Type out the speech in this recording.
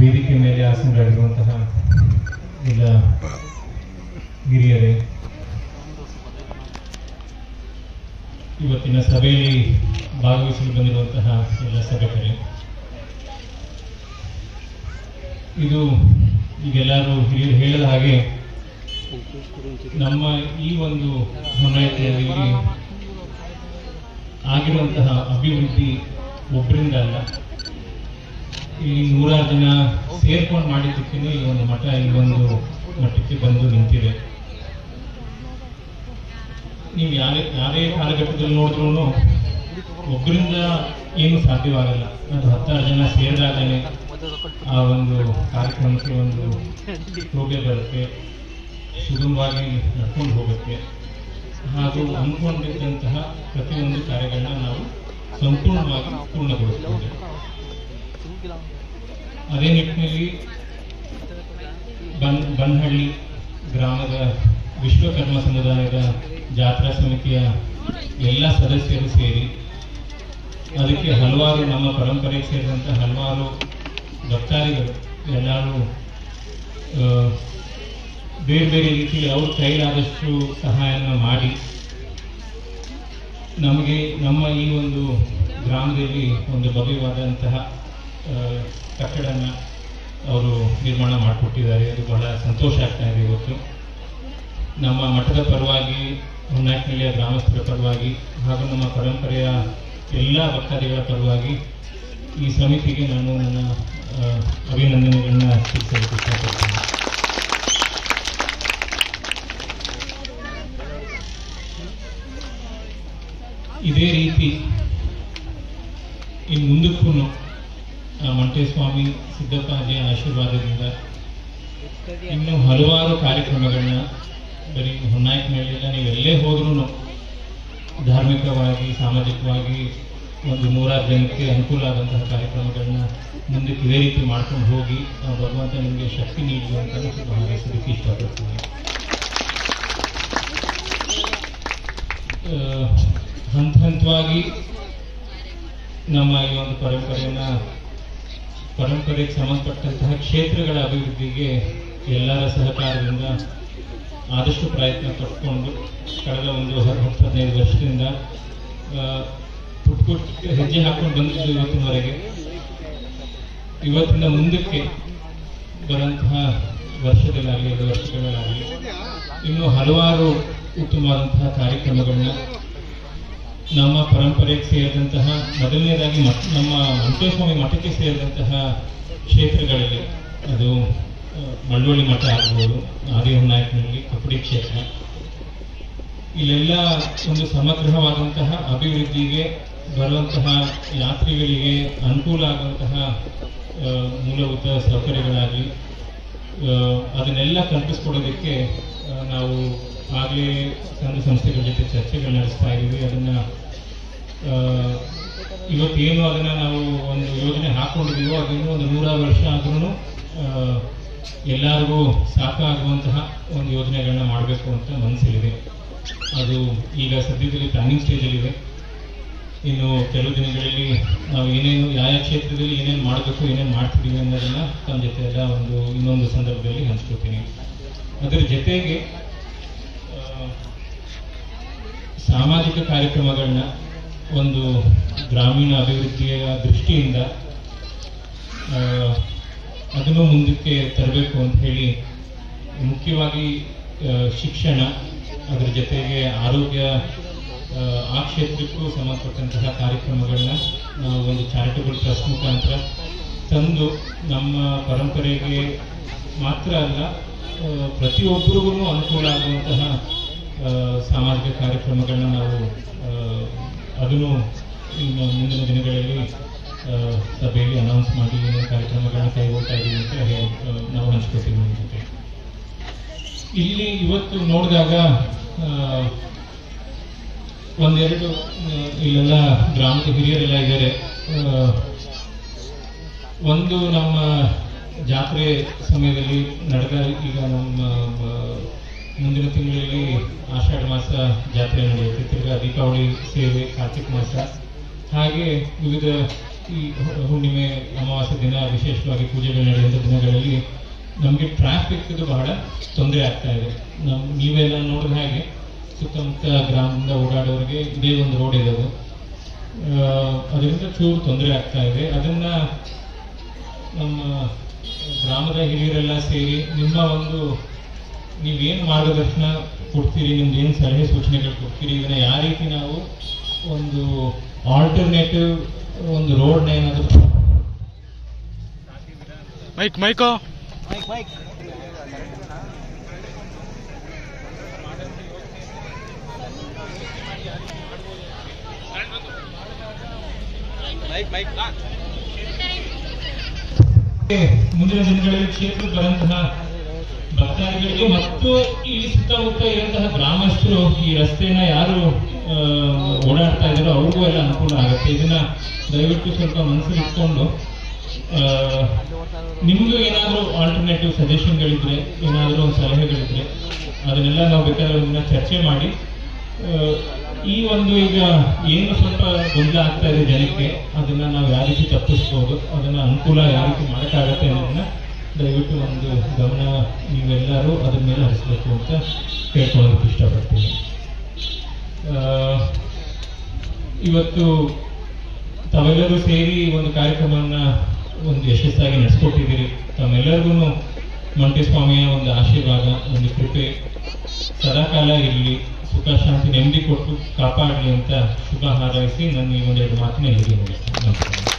ವೇದಿಕೆ ಮೇಲೆ ಆಸನರಾಗಿರುವಂತಹ ಎಲ್ಲ ಹಿರಿಯರೇ, ಇವತ್ತಿನ ಸಭೆಯಲ್ಲಿ ಭಾಗವಹಿಸಲು ಬಂದಿರುವಂತಹ ಎಲ್ಲ ಸಭೆಕರೇ, ಇದು ಈಗೆಲ್ಲರೂ ಹಿರಿಯರು ಹೇಳಿದ ಹಾಗೆ ನಮ್ಮ ಈ ಒಂದು ಹೊನ್ನಾಳಿಕೆಯಲ್ಲಿ ಆಗಿರುವಂತಹ ಅಭಿವೃದ್ಧಿ ಒಬ್ಬರಿಂದ ಅಲ್ಲ ಈ ನೂರಾರು ಜನ ಸೇರ್ಕೊಂಡು ಮಾಡಿದ್ದಕ್ಕೆ ಈ ಒಂದು ಮಠ ಈ ಒಂದು ಮಠಕ್ಕೆ ಬಂದು ನಿಂತಿದೆ. ನೀವು ಯಾರೇ ಯಾರೇ ಕಾಲಘಟ್ಟದಲ್ಲಿ ನೋಡಿದ್ರು ಒಬ್ಬರಿಂದ ಏನು ಸಾಧ್ಯವಾಗಲ್ಲ. ಅದು ಹತ್ತಾರು ಜನ ಸೇರಿದಾಗಲೇ ಆ ಒಂದು ಕಾರ್ಯಕ್ರಮಕ್ಕೆ ಒಂದು ಶೋಭೆ ಬರುತ್ತೆ. ಸುಗಮವಾಗಿ ನಡ್ಕೊಂಡು ಹೋಗುತ್ತೆ. ಹಾಗೂ ಅಂದ್ಕೊಂಡಿದ್ದಂತಹ ಪ್ರತಿಯೊಂದು ಕಾರ್ಯಗಳನ್ನ ನಾವು ಸಂಪೂರ್ಣವಾಗಿ ಪೂರ್ಣಗೊಳಿಸ್ತೇವೆ ಅದೇ ನಿಟ್ಟಿನಲ್ಲಿ ಬನ್, ಬನ್ಹಳ್ಳಿ ಗ್ರಾಮದ ವಿಶ್ವಕರ್ಮ ಸಮುದಾಯದ ಜಾತ್ರಾ ಸಮಿತಿಯ ಎಲ್ಲ ಸದಸ್ಯರು ಸೇರಿ ಅದಕ್ಕೆ ಹಲವಾರು ನಮ್ಮ ಪರಂಪರೆಗೆ ಸೇರಿದಂಥ ಹಲವಾರು ಭಕ್ತಾದಿಗಳು, ಎಲ್ಲರೂ ಬೇರೆ ಬೇರೆ ರೀತಿಯಲ್ಲಿ ಅವ್ರ ಕೈಲಾದಷ್ಟು ಸಹಾಯನ ಮಾಡಿ ನಮಗೆ ನಮ್ಮ ಈ ಒಂದು ಗ್ರಾಮದಲ್ಲಿ ಒಂದು ಭವ್ಯವಾದಂತಹ ಕಟ್ಟಡನ ಅವರು ನಿರ್ಮಾಣ ಮಾಡಿಕೊಟ್ಟಿದ್ದಾರೆ. ಅದು ಬಹಳ ಸಂತೋಷ ಆಗ್ತಾ ಇದೆ ಇವತ್ತು. ನಮ್ಮ ಮಠದ ಪರವಾಗಿ ಹೊನ್ನಾಕ್ನಳ್ಳಿಯ ಗ್ರಾಮಸ್ಥರ ಪರವಾಗಿ, ಹಾಗೂ ನಮ್ಮ ಪರಂಪರೆಯ ಎಲ್ಲ ಭಕ್ತಾದಿಗಳ ಪರವಾಗಿ ಈ ಸಮಿತಿಗೆ ನಾನು ನನ್ನ ಅಭಿನಂದನೆಗಳನ್ನ ತಿಳಿಸಲಿಕ್ಕೆ ಇಷ್ಟಪಡ್ತೀನಿ. ಇದೇ ರೀತಿ ಈ ಮುಂದಕ್ಕೂ ಮಂಟೇಸ್ವಾಮಿ ಸಿದ್ದಪ್ಪಾಜಿಯ ಆಶೀರ್ವಾದದಿಂದ ಇನ್ನು ಹಲವಾರು ಕಾರ್ಯಕ್ರಮಗಳನ್ನ ಬರೀ ಹೊನ್ನಾಯಕನಹಳ್ಳಿಯಲ್ಲ ನೀವು ಎಲ್ಲೇ ಹೋದ್ರೂ ಧಾರ್ಮಿಕವಾಗಿ, ಸಾಮಾಜಿಕವಾಗಿ ಒಂದು ನೂರಾರು ಜನಕ್ಕೆ ಅನುಕೂಲ ಆದಂತಹ ಕಾರ್ಯಕ್ರಮಗಳನ್ನ ಮುಂದಕ್ಕೆ ಇದೇ ರೀತಿ ಮಾಡ್ಕೊಂಡು ಹೋಗಿ ಭಗವಂತ ನಿಮಗೆ ಶಕ್ತಿ ನೀಡಲಿ ಅಂತ ನಾನು ಹಾರೈಸೋದಕ್ಕೆ ಇಷ್ಟಪಡ್ತೀನಿ. ಹಂತ ಹಂತವಾಗಿ ನಮ್ಮ ಈ ಒಂದು ಪರಂಪರೆಯನ್ನ ಪರಂಪರೆಗೆ ಸಂಬಂಧಪಟ್ಟಂತಹ ಕ್ಷೇತ್ರಗಳ ಅಭಿವೃದ್ಧಿಗೆ ಎಲ್ಲರ ಸಹಕಾರದಿಂದ ಆದಷ್ಟು ಪ್ರಯತ್ನ ಪಟ್ಕೊಂಡು ಕಳೆದ ಒಂದು ಹತ್ತು ಹದಿನೈದು ವರ್ಷದಿಂದ ಪುಟ್ ಪುಟ್ ಹೆಜ್ಜೆ ಹಾಕೊಂಡು ಬಂದಿದ್ದು ಇವತ್ತಿನವರೆಗೆ. ಇವತ್ತಿನ ಮುಂದಕ್ಕೆ ಬರುವಂತಹ ವರ್ಷದಲ್ಲಾಗಲಿ ಎರಡು ವರ್ಷಗಳಲ್ಲಾಗಲಿ, ಇನ್ನೂ ಹಲವಾರು ಉತ್ತಮವಾದಂತಹ ಕಾರ್ಯಕ್ರಮಗಳನ್ನ ನಮ್ಮ ಪರಂಪರೆಗೆ ಸೇರಿದಂತಹ, ಮೊದಲನೇದಾಗಿ ಮಠ, ನಮ್ಮ ಮಂಟೇಸ್ವಾಮಿ ಮಠಕ್ಕೆ ಸೇರಿದಂತಹ ಕ್ಷೇತ್ರಗಳಲ್ಲಿ ಅದು ಮಳ್ಳೋಳಿ ಮಠ ಆಗ್ಬೋದು ಆದಿಹೊನ್ನಾಯಕನಲ್ಲಿ ಕಪ್ಪಡಿ ಕ್ಷೇತ್ರ. ಇಲ್ಲೆಲ್ಲ ಒಂದು ಸಮಗ್ರವಾದಂತಹ ಅಭಿವೃದ್ಧಿಗೆ ಬರುವಂತಹ ಯಾತ್ರಿಗಳಿಗೆ ಅನುಕೂಲ ಆಗುವಂತಹ ಮೂಲಭೂತ ಸೌಕರ್ಯಗಳಾಗಲಿ ಅದನ್ನೆಲ್ಲ ಕಲ್ಪಿಸ್ಕೊಡೋದಕ್ಕೆ ನಾವು ಆಗಲೇ ಸಂಘ ಸಂಸ್ಥೆಗಳ ಜೊತೆ ಚರ್ಚೆಗಳು ನಡೆಸ್ತಾ ಇದ್ದೀವಿ. ಅದನ್ನ ಇವತ್ತೇನು ಅದನ್ನ ನಾವು ಒಂದು ಯೋಜನೆ ಹಾಕ್ಕೊಂಡಿದ್ದೀವೋ ಅದನ್ನು ಒಂದು ನೂರಾರು ವರ್ಷ ಆದ್ರೂ ಎಲ್ಲರಿಗೂ ಸಾಕಾಗುವಂತಹ ಒಂದು ಯೋಜನೆಗಳನ್ನ ಮಾಡಬೇಕು ಅಂತ ಮನಸ್ಸಲ್ಲಿದೆ ಅದು ಈಗ ಸದ್ಯದಲ್ಲಿ ಪ್ಲಾನಿಂಗ್ ಸ್ಟೇಜಲ್ಲಿದೆ ಇನ್ನು ಕೆಲವು ದಿನಗಳಲ್ಲಿ ನಾವು ಏನೇನು, ಯಾವ ಕ್ಷೇತ್ರದಲ್ಲಿ ಏನೇನು ಮಾಡಬೇಕು, ಏನೇನು ಮಾಡ್ತಿದ್ದೀವಿ ಅನ್ನೋದನ್ನ ತಮ್ಮ ಜೊತೆ ಎಲ್ಲ ಒಂದು ಇನ್ನೊಂದು ಸಂದರ್ಭದಲ್ಲಿ ಹಂಚ್ಕೋತೀನಿ ಅದರ ಜೊತೆಗೆ ಸಾಮಾಜಿಕ ಕಾರ್ಯಕ್ರಮಗಳನ್ನ ಒಂದು ಗ್ರಾಮೀಣ ಅಭಿವೃದ್ಧಿಯ ದೃಷ್ಟಿಯಿಂದ ಅದನ್ನು ಮುಂದಕ್ಕೆ ತರಬೇಕು ಅಂತ ಹೇಳಿ ಮುಖ್ಯವಾಗಿ ಶಿಕ್ಷಣ ಅದರ ಜೊತೆಗೆ ಆರೋಗ್ಯ ಆ, ಕ್ಷೇತ್ರಕ್ಕೂ ಸಂಬಂಧಪಟ್ಟಂತಹ ಕಾರ್ಯಕ್ರಮಗಳನ್ನ ನಾವು ಒಂದು ಚಾರಿಟಬಲ್ ಟ್ರಸ್ಟ್ ಮುಖಾಂತರ ತಂದು ನಮ್ಮ ಪರಂಪರೆಗೆ ಮಾತ್ರ ಅಲ್ಲ ಪ್ರತಿಯೊಬ್ಬರಿಗೂ ಅನುಕೂಲ ಆಗುವಂತಹ ಸಾಮಾಜಿಕ ಕಾರ್ಯಕ್ರಮಗಳನ್ನ ನಾವು ಅದನ್ನು ಮುಂದಿನ ದಿನಗಳಲ್ಲಿ ಸಭೆಯಲ್ಲಿ ಅನೌನ್ಸ್ ಮಾಡಿ ಏನೇನು ಕಾರ್ಯಕ್ರಮಗಳನ್ನ ಕೈಗೊಳ್ತಾ ಇದ್ದೀವಿ ಅಂತ ನಾವು ಹಂಚ್ಕೊತೀವಿ ನಿಮ್ಮ ಇಲ್ಲಿ ಇವತ್ತು ನೋಡಿದಾಗ ಒಂದೆರಡು ಇಲ್ಲೆಲ್ಲ ಗ್ರಾಮದ ಹಿರಿಯರೆಲ್ಲ ಇದ್ದಾರೆ. ಒಂದು ನಮ್ಮ ಜಾತ್ರೆ ಸಮಯದಲ್ಲಿ ನಡೆದ ಈಗ ನಮ್ಮ ಮುಂದಿನ ತಿಂಗಳಲ್ಲಿ ಆಷಾಢ ಮಾಸ ಜಾತ್ರೆ ನಡೆಯುತ್ತೆ. ತಿರ್ಗಾ ದೀಪಾವಳಿ ಸೇವೆ ಕಾರ್ತಿಕ ಮಾಸ. ಹಾಗೆ ವಿವಿಧ ಈ ಹುಣ್ಣಿಮೆ, ಅಮಾವಾಸ್ಯೆ ದಿನ ವಿಶೇಷವಾಗಿ ಪೂಜೆಗಳು ನಡೆಯುವಂಥ ದಿನಗಳಲ್ಲಿ ನಮಗೆ ಟ್ರಾಫಿಕ್ ಬಹಳ ತೊಂದರೆ ಆಗ್ತಾ ಇದೆ. ನಮ್, ನೀವೆಲ್ಲ ನೋಡಿದ ಹಾಗೆ ಸುತ್ತಮುತ್ತ ಗ್ರಾಮದಿಂದ ಓಡಾಡೋರಿಗೆ ಇದೇ ಒಂದು ರೋಡ್ ಇರೋದು. ಅದರಿಂದ ಚೂರು ತೊಂದರೆ ಆಗ್ತಾ ಇದೆ. ಅದನ್ನ ನಮ್ಮ ಗ್ರಾಮದ ಹಿರಿಯರೆಲ್ಲ ಸೇರಿ ನಿಮ್ಮ ಒಂದು ನೀವೇನು ಮಾರ್ಗದರ್ಶನ ಕೊಡ್ತೀರಿ? ನಿಮ್ದು ಏನು ಸಲಹೆ ಸೂಚನೆಗಳು ಕೊಡ್ತೀರಿ? ಇದನ್ನ ಯಾವ ರೀತಿ ನಾವು ಒಂದು ಆಲ್ಟರ್ನೇಟಿವ್ ಒಂದು ರೋಡ್ನ ಏನಾದರೂ ಮೈಕ್ ಮೈಕೋ. ಮುಂದಿನ ದಿನಗಳಲ್ಲಿ ಕ್ಷೇತ್ರಕ್ಕೆ ಬರುವಂತಹ ಭಕ್ತಾದಿಗಳಿಗೆ ಮತ್ತು ಈ ಸುತ್ತಮುತ್ತ ಇರುವಂತಹ ಗ್ರಾಮಸ್ಥರು, ಈ ರಸ್ತೆನ ಯಾರು ಓಡಾಡ್ತಾ ಇದ್ದಾರೋ ಅವ್ರಿಗೂ ಎಲ್ಲ ಅನುಕೂಲ ಆಗುತ್ತೆ. ಇದನ್ನ ದಯವಿಟ್ಟು ಸ್ವಲ್ಪ ಮನಸ್ಸಲ್ಲಿ ಇಟ್ಕೊಂಡು ನಿಮ್ಗೂ ಏನಾದರೂ ಆಲ್ಟರ್ನೇಟಿವ್ ಸಜೆಷನ್ಗಳಿದ್ರೆ ಏನಾದರೂ ಒಂದು ಸಲಹೆಗಳಿದ್ರೆ, ಅದನ್ನೆಲ್ಲ ನಾವು ಬೇಕಾದ್ರೆ ಅದನ್ನ ಚರ್ಚೆ ಮಾಡಿ ಈ ಒಂದು ಈಗ ಏನು ಸ್ವಲ್ಪ ಗೊಂದಲ ಆಗ್ತಾ ಇದೆ ಜನಕ್ಕೆ, ಅದನ್ನ ನಾವು ಯಾವ ರೀತಿ ತಪ್ಪಿಸ್ಬೋದು, ಅದನ್ನ ಅನುಕೂಲ ಯಾವ ರೀತಿ ಮಾಡೋಕ್ಕಾಗತ್ತೆ ಅನ್ನೋದನ್ನ ದಯವಿಟ್ಟು ಒಂದು ಗಮನ ನೀವೆಲ್ಲರೂ ಅದ್ರ ಮೇಲೆ ಹರಿಸ್ಬೇಕು ಅಂತ ಕೇಳ್ಕೊಳ್ಳೋದಕ್ಕೆ ಇಷ್ಟಪಡ್ತೀನಿ. ಇವತ್ತು ತಾವೆಲ್ಲರೂ ಸೇರಿ ಒಂದು ಕಾರ್ಯಕ್ರಮವನ್ನ ಒಂದು ಯಶಸ್ಸಾಗಿ ನಡೆಸ್ಕೊಟ್ಟಿದ್ದೀರಿ. ತಮ್ಮೆಲ್ಲರಿಗೂ ಮಂಟೇಸ್ವಾಮಿಯ ಒಂದು ಆಶೀರ್ವಾದ, ಒಂದು ಕೃಪೆ. ಸದಾಕಾಲ ಇರಲಿ, ಸುಖ, ಶಾಂತಿ, ನೆಮ್ಮದಿ ಕೊಟ್ಟು ಕಾಪಾಡಲಿ ಅಂತ ಶುಭ ಹಾರೈಸಿ ನನ್ನ ಈ ಒಂದೆರಡು ಮಾತಿನ ಹೇಳಿ ನಮಸ್ಕಾರ.